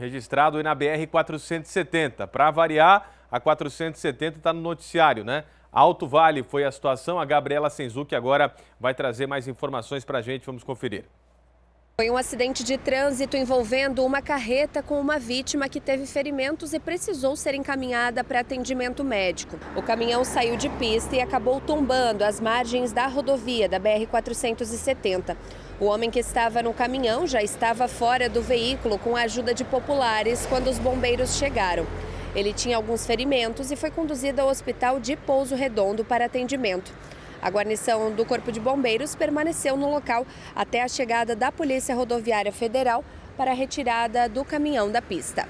registrado na BR-470. Para variar, a 470 está no noticiário, né? Alto Vale foi a situação. A Gabriela Senzuc agora vai trazer mais informações para a gente. Vamos conferir. Foi um acidente de trânsito envolvendo uma carreta com uma vítima que teve ferimentos e precisou ser encaminhada para atendimento médico. O caminhão saiu de pista e acabou tombando às margens da rodovia da BR-470. O homem que estava no caminhão já estava fora do veículo com a ajuda de populares quando os bombeiros chegaram. Ele tinha alguns ferimentos e foi conduzido ao hospital de Pouso Redondo para atendimento. A guarnição do Corpo de Bombeiros permaneceu no local até a chegada da Polícia Rodoviária Federal para a retirada do caminhão da pista.